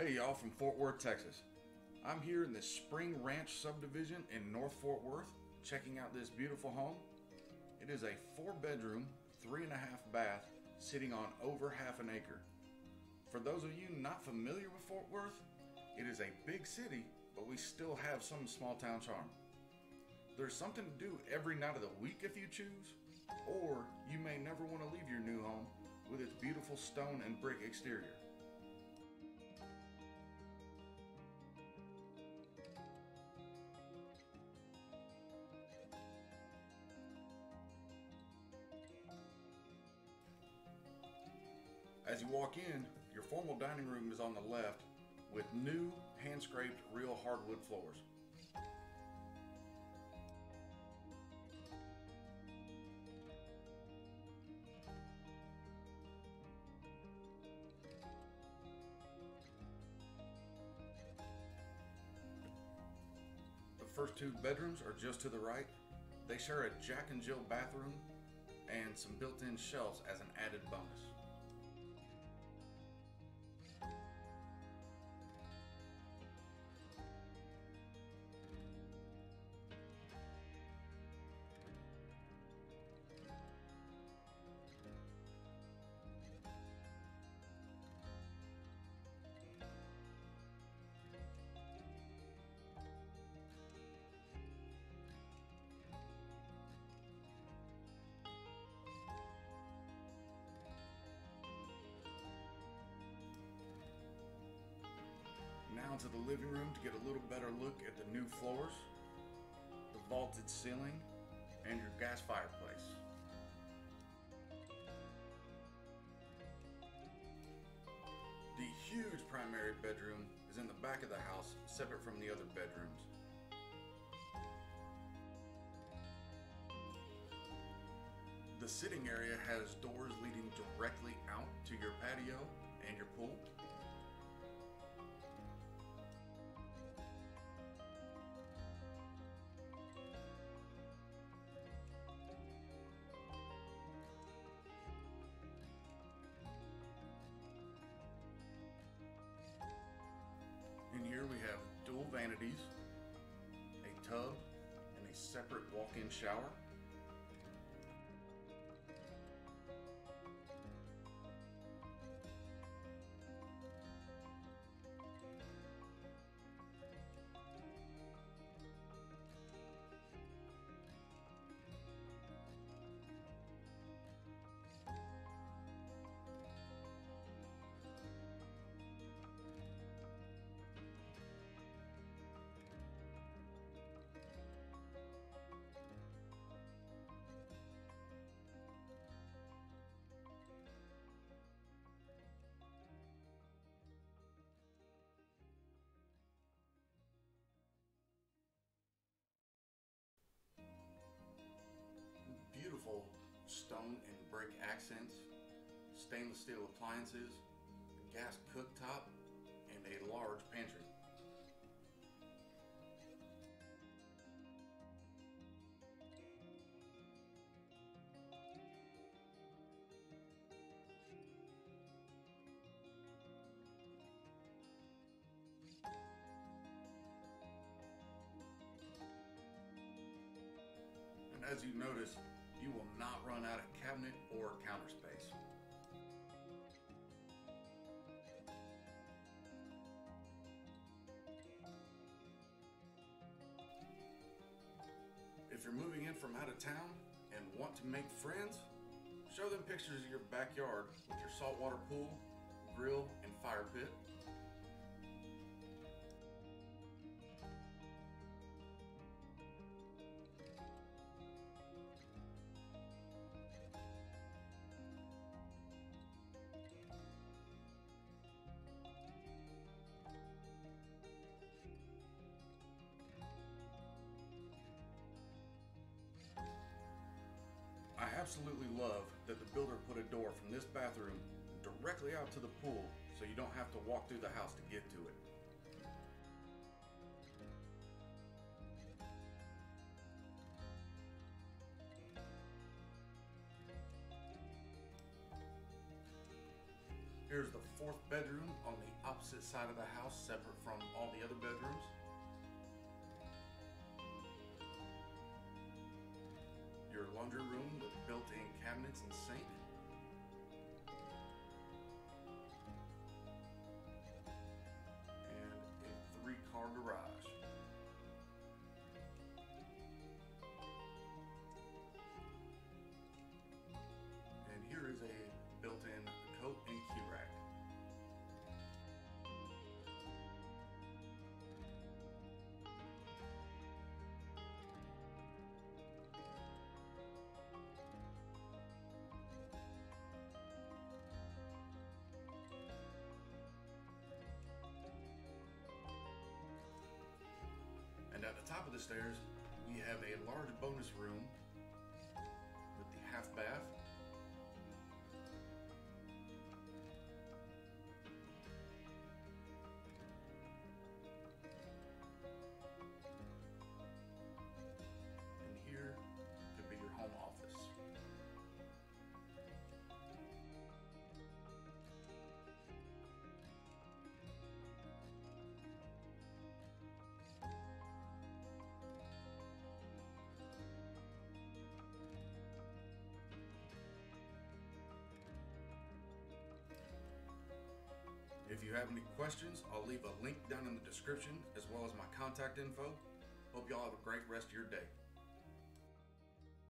Hey, y'all from Fort Worth, Texas. I'm here in the Spring Ranch subdivision in North Fort Worth, checking out this beautiful home. It is a four bedroom, three and a half bath, sitting on over half an acre. For those of you not familiar with Fort Worth, it is a big city, but we still have some small town charm. There's something to do every night of the week if you choose, or you may never want to leave your new home with its beautiful stone and brick exterior. As you walk in, your formal dining room is on the left with new hand scraped real hardwood floors. The first two bedrooms are just to the right. They share a Jack and Jill bathroom and some built in shelves as an added bonus. To the living room to get a little better look at the new floors, the vaulted ceiling, and your gas fireplace. The huge primary bedroom is in the back of the house, separate from the other bedrooms. The sitting area has doors leading directly out to your patio and your pool. Vanities, a tub, and a separate walk-in shower. Brick accents, stainless steel appliances, gas cooktop, and a large pantry. And as you notice, you will not run out of cabinet or counter space. If you're moving in from out of town and want to make friends, show them pictures of your backyard with your saltwater pool, grill, and fire pit. Absolutely love that the builder put a door from this bathroom directly out to the pool so you don't have to walk through the house to get to it. Here's the fourth bedroom on the opposite side of the house, separate from all the other bedrooms. Your laundry room cabinets and sink. And at the top of the stairs, we have a large bonus room with the half bath. If you have any questions, I'll leave a link down in the description as well as my contact info. Hope y'all have a great rest of your day.